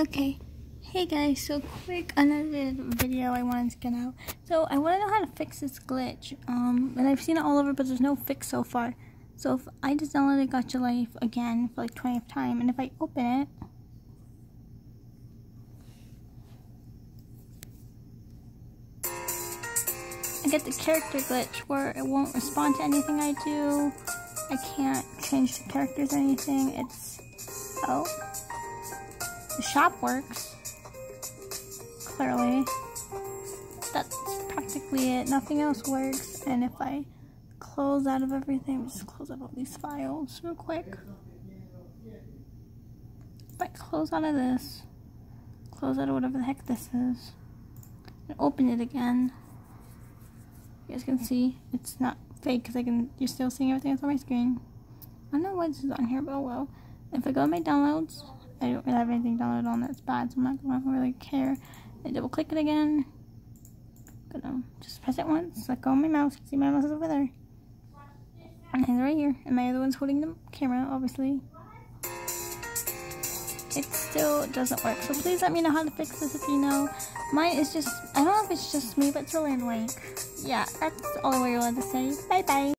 Okay, hey guys, so quick another video I wanted to get out. So I want to know how to fix this glitch. Um, and I've seen it all over, but there's no fix so far. So if I just downloaded Gacha Life again for like 20th time, and if I open it, I get the character glitch where it won't respond to anything I do. I can't change the characters or anything. It's oh. Shop works. Clearly. That's practically it. Nothing else works. And if I close out of everything, just close out all these files real quick. If I close out of this, close out of whatever the heck this is, and open it again, you guys can see it's not fake because I can, you're still seeing everything that's on my screen. I don't know what is on here, but oh well. If I go to my downloads, I don't really have anything downloaded on that's bad, so I'm not gonna really care. I double click it again. Gonna just press it once, let go of my mouse. See my mouse is over there. And it's right here. And my other one's holding the camera, obviously. It still doesn't work. So please let me know how to fix this if you know. Mine is just, I don't know if it's just me, but it's really annoying. Yeah, that's all I really wanted to say. Bye bye.